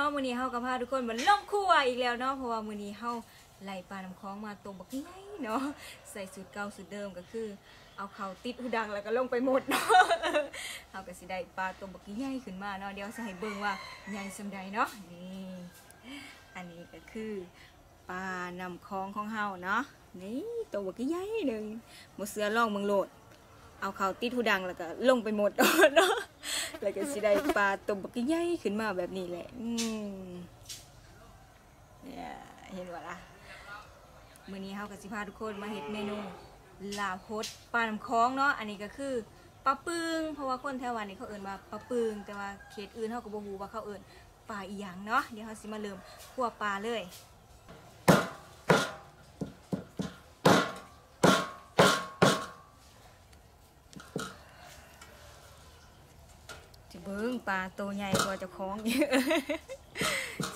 นาะมื้อนี้เฮาก็พาทุกคนมาลงครัวอีกแล้วเนาะเพราะว่ามื้อนี้เฮาไล่ปลาน้ำคลองมาตรงบักใหญ่เนาะใส่สูตรเก่าสูตรเดิมก็คือ เอาเขาติดหูดังแล้วก็ลงไปหมดเนาะเฮาก็สิได้ปลาตัวบักใหญ่ขึ้นมาเนาะเดี๋ยวสิให้เบิ่งว่าใหญ่ส่ำใดเนาะนี่อันนี้ก็คือปลาน้ำคลองของเฮาเนาะนี่ตัวบักใหญ่หนึ่งบ่เสือลองเมืองโลดเอาเขาติดหูดังแล้วก็ลงไปหมดเนาะ แล้วก็สิได้ปลาตัวบักใหญ่ขึ้นมาแบบนี้แหละอืมเนี่ยเห็นว่าล่ะมื้อนี้เฮาก็สิพาทุกคนมาเฮ็ดเมนูลาบฮดปลาน้ำคลองเนาะอันนี้ก็คือปลาปึงเพราะว่าคนแถววันนี้เขาเอิ้นว่าปลาปึงแต่ว่าเขตอื่นเฮาก็บ่ฮู้ว่าเขาเอิ้นปลาอีหยังเนาะเดี๋ยวเฮาสิมาเริ่มคั่วปลาเลย จะเบิ้ง ปลาตัวใหญ่กว่าเจ้าของเยอะ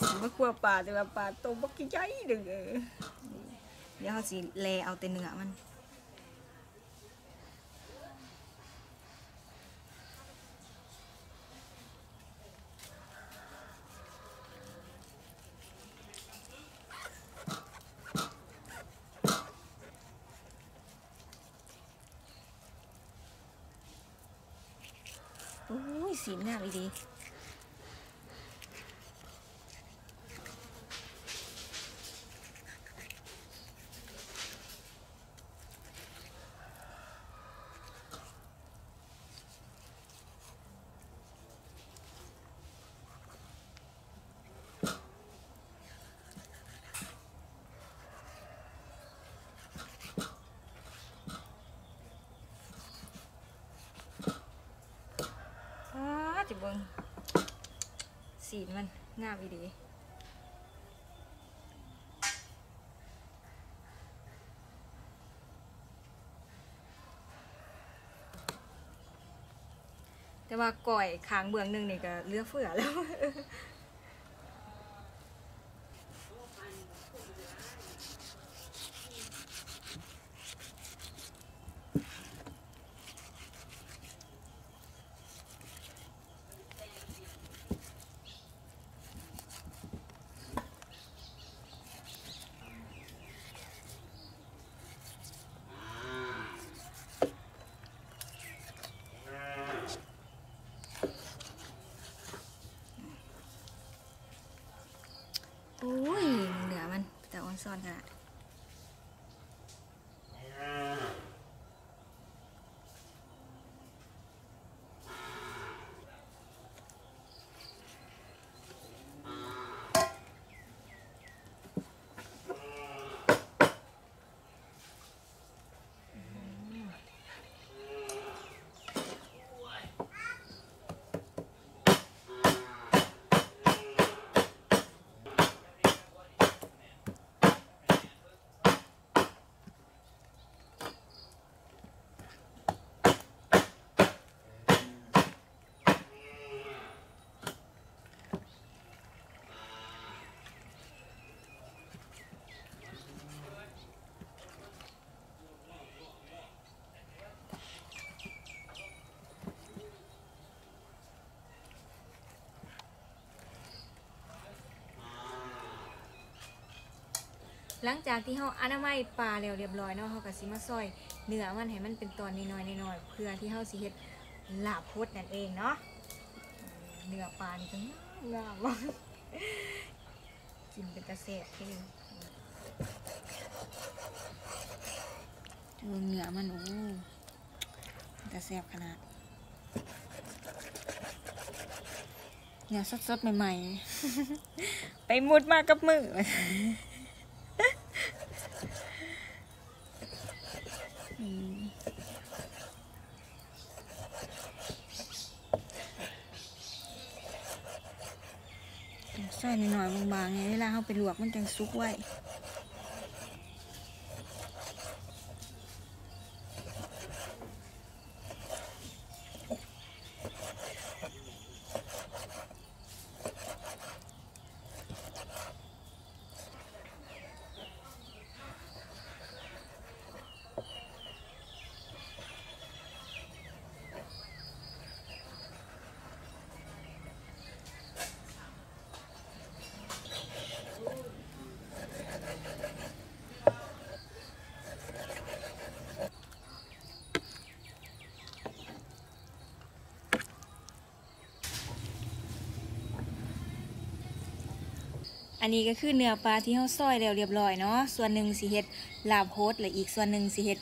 สิมากลัวปลาแต่ว่าปลาตัวบักใหญ่ดึงเออเดี๋ยวเขาสิแลเอาแต่เนื้อมัน ยสีมันงามอีดี อ้าจิเบิงสีมันงามอีดีแต่ว่าก่อยขางเบืองหนึ่งนี่ก็เลือเฟือแล้ว หลังจากที่เขาอนามัยปลาแล้วเรียบร้อยเนาะเขาก็สิมาซอยเนื้อมันให้มันเป็นตอนน้อยๆน้อยๆเพื่อที่เขาสิเฮ็ดลาบพดนั่นเองเนาะเนื้อปลานี่ก็งามมากกินเป็นตะเสบที่ดูเนื้อมันโอ้ตะแสบขนาดเนื้อสดๆใหม่ๆ ไปมุดมากับมือมใส่หน่อยๆบางๆไงเวลาเขาไปลวกมันจังซุกไว้ อันนี้ก็คือเนื้อปลาที่เฮาซอยแล้วเรียบร้อยเนาะ ส่วนหนึ่งสิเฮ็ดลาบโฮสและอีกส่วนหนึ่งสิเฮ็ด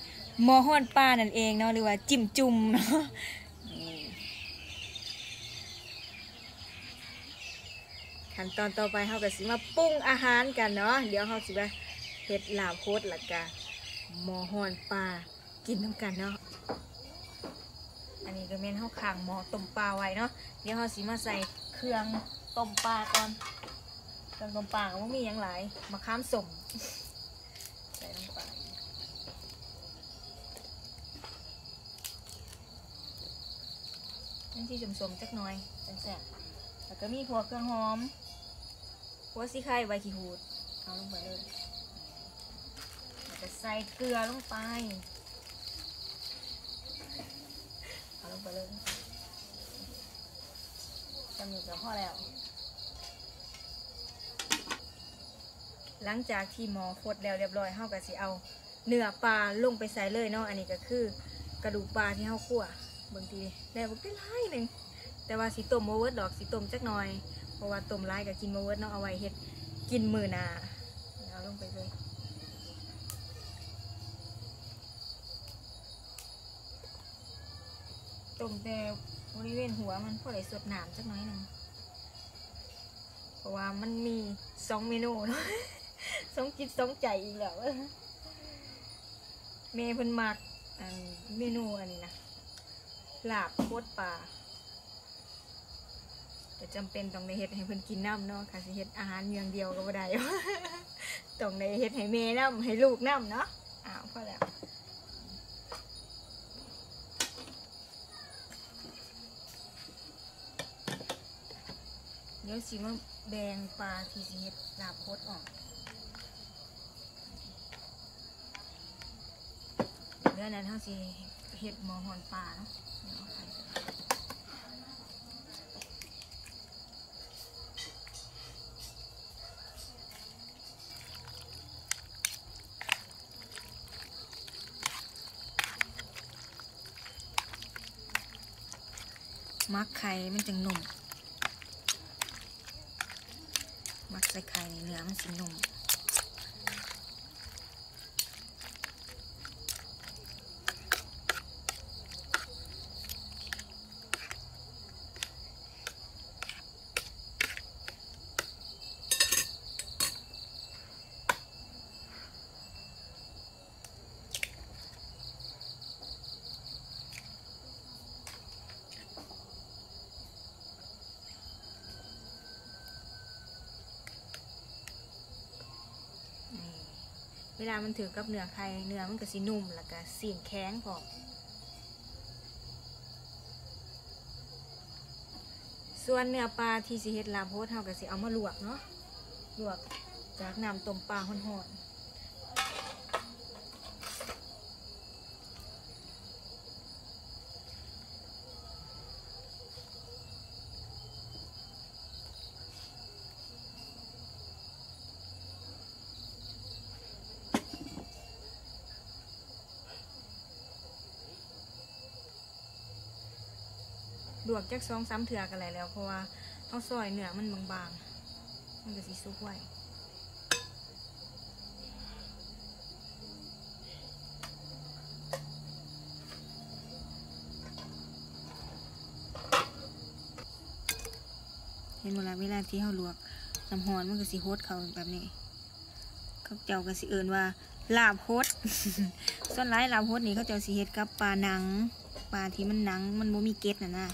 มอฮ้อนปลานั่นเองเนาะหรือว่าจิ้มจุ่มเนาะขั้นตอนต่อไปเฮาก็สิมาปรุงอาหารกันเนาะ เดี๋ยวเฮาสิมาเฮ็ดลาบโฮสแล้วก็หมอฮ้อนปลากินน้ำกันเนาะอันนี้ก็แม่นเฮาขางหมอต้มปลาไว้เนาะ เดี๋ยวเฮาสิมาใส่เครื่องต้มปลาก่อน เครื่องต้มปลาก็มีหยังหลายมะขามสมใส่ลงไปนั่นที่สมๆจักหน่อยแซ่บแล้วก็มีหัวเครื่องหอมหัวสีไข่ใบขี้หูดเอาลงไปเลยแล้วก็ใส่เกลือลงไปเอาลงไปเลยจำนี้ก็พอแล้ว หลังจากที่หมอฟดแล้วเรียบร้อยเฮาก็สิเอา เนื้อปลาลงไปใส่เลยเนาะอันนี้ก็คือกระดูกปลาที่เฮาคั่วเบางทีได้บ่ได้หลายหนึ่งแต่ว่าสิต้มบ่เวิร์ดดอกสิต้มจักหน่อย เพราะว่าต้มหลายก็กินบ่เวิร์ดเนาะเอาไว้เฮ็ดกินมือนาเอาลงไปเลยต้มแต่บริเวณหัวมันพอได้สดหน้ำจักหน้อยหนึงเพราะว่ามันมีสองเมนูเนาะ สองจิตสองใจอีกแล้วเมย์เพิ่นมักอันเมนูอันนี้นะลาบโคตรปลาแต่จำเป็นต้องได้เฮ็ดให้เพิ่นกินน้ำเนาะค่ะสิเฮ็ดอาหารอย่างเดียวก็บ่ได้ต้องได้เฮ็ดให้แม่น้ำให้ลูกน้ำเนาะอ้าวพอแล้วเดี๋ยวสิมาแบ่งปลาที่สิเฮ็ดลาบโคตรออก เรื่องนั้นเขาสิเห็ดหมอหอนปลาเนาะเดี๋ยวเอาไปมักไข่มันจังนุ่ม มักใส่ไข่เนื้อมันสินุ่ม นี่เวลามันถือกับเนื้อไข่เนื้อมันก็สีนุ่มแล้วก็สีแข็งพอส่วนเนื้อปลาที่สีเห็ดลาบโพดเฮากับสีเอามาลวกเนาะลวกจากน้ำต้มปลาห่อนๆ วกจักสองสามเถื่อกันเลยแล้วเพราะว่าเฮาซอยเนื้อมันบางๆ มันก็สิสุกไว้เห็นเวลาเวลาที่เฮาลวกน้ำหอนมันก็สิโฮดเขาแบบนี้เขาเจ้าก็สิเอินว่าลาบโฮดส่วนร้ายลาบโฮดนี่เขาเจ้าสิเฮ็ดกับปลาหนังปลาที่มันหนังมันบ่มีเกล็ดน่ะนะ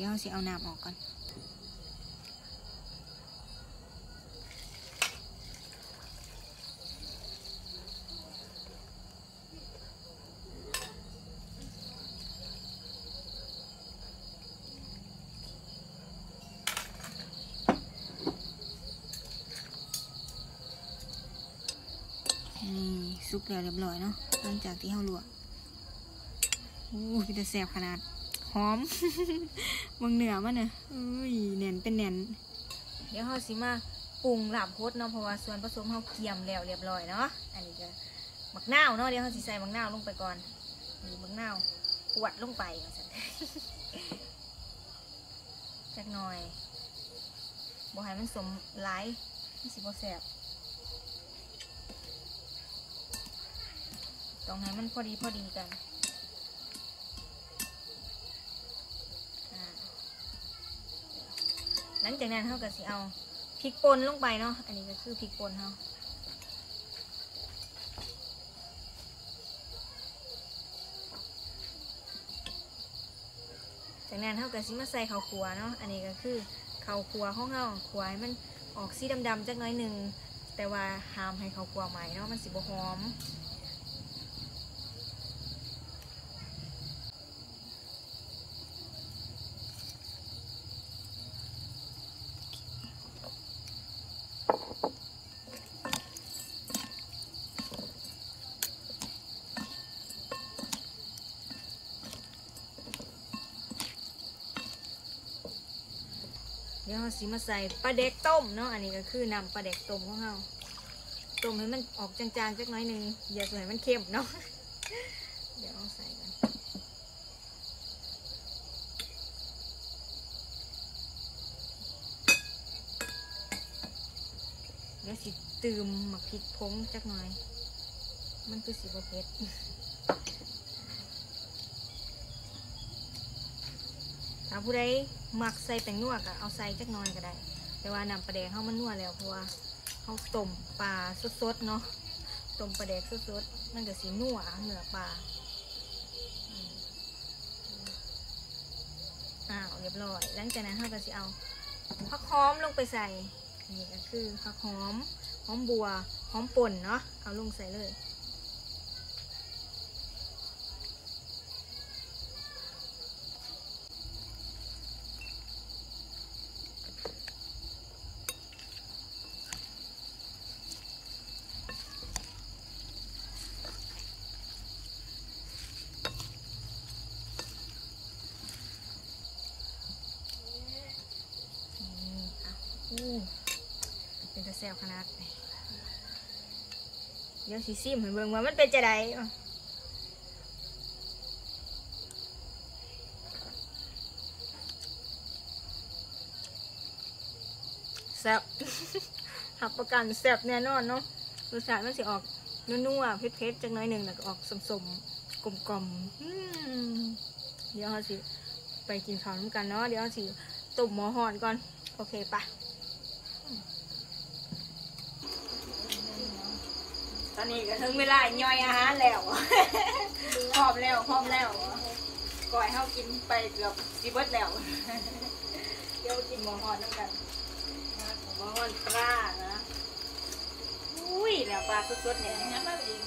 ดี๋ยวเราสิเอาน้ำออกก่อนสุกแล้วเรียบร้อยเนาะหลังจากที่เฮาลวกโอ้ยจะแสบขนาด หอมบางเหนือมันเนี่ยเอ้ยแน่นเป็นแน่นเดี๋ยวเฮาสิมาปรุงหลาบโพดเนาะเพราะว่าส่วนผสมเฮาเกียมแล้วเรียบร้อยเนาะอันนี้ก็มักนาวเนาะเดี๋ยวเฮาสิใส่มักนาวลงไปก่อนนี่มักนาวขวดลงไปว่าซั่นจักหน่อยบ่ให้มันสมหลายมันสิบ่แซ่บต้องให้มันพอดีพอดีกันอ่าห ลังจากนั้นเฮาก็สิเอาพริกป่นลงไปเนาะ อันนี้ก็คือพริกป่นเฮาจากนั้นเฮาก็สิมาใส่ข้าวคั่วเนาะ อันนี้ก็คือข้าวคั่วของเฮาคั่วให้มันออกสีดำๆจักน้อยหนึ่ง แต่ว่าห้ามให้ข้าวคั่วใหม่เนาะ มันสิบ่หอมาสิมาใส่ปลาเด็กต้มเนาะอันนี้ก็คือนำปลาเด็กต้มของเราต้มให้มันออกจางๆจักหน้อยหนึ่งอย่าใส่มันเค็มเนาะเดี๋ยวเอาใส่กันเดี๋ยวสิตืมหมักพริกพงจักหน่อย มันคือสีบเผ็ดาผู้ใดมักใส่แป้งนัวก็เอาใส่จักน่อยก็ได้ แต่ว่านำปลาแดงเข้ามันนัวแล้วเพราะว่าเขาต้มปลาสดๆเนาะต้มปลาแดกสดๆมันก็สีนัวเหนือปลาอ้าวเรียบร้อย หลังจากนั้นเราก็สิเอาผักหอมลงไปใส่นี่ก็คือผักหอมหอมบัวหอมป่นเนาะเอาลงใส่เลย นี่อะอู้เป็นตะแซวขนาดเดี๋ยวสิซิมให้เบิ่งว่ามันเป็นจะไดแซ่บหับประกันแซ่บแน่นอนเนาะรสชาติมันสิออกนัวๆเผ็ดๆจังน้อยหนึ่งแล้วก็ออกสมๆกลมๆอืมเดี๋ยวเราสิไปกินข้าวน้ำกันเนาะเดี๋ยวเขาสิตุ่มหมอหอนก่อน โอเคปะ ตอนนี้ก็ถึงเวลาย่อยอาหารแล้วพร้อมแล้วพร้อมแล้วก่อยเฮากินไปเกือบสิเบิดแล้วเดี๋ยวกินหมอหอนน้ำกันหมอหอนปลานะอุ้ยแล้วปลาสดๆเนี่ยงั้นมาเอง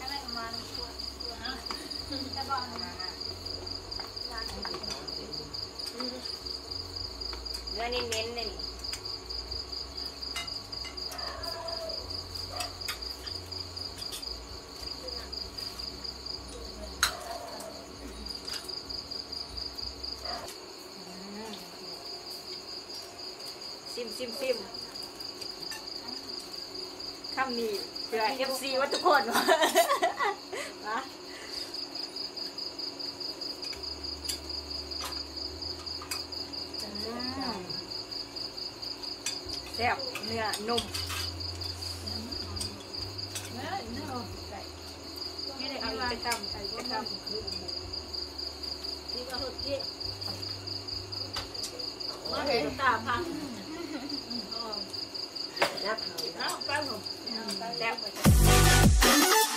อะไรประมาณตัวตัวนะจะบอกนะเนื้อเน้นๆเลยนี่ ซิมซิมซิมคำนี้เพื่อเอฟซีว่าทุกคนวะนะอืมแซ่บเนื้อนุ่มไม่ได้เอาเอาอีอีกกจะจะกำเอาอีกจะกำที่ก็หุดที่มาเห็นตาพัง นักเอาไปหมดแซ่บ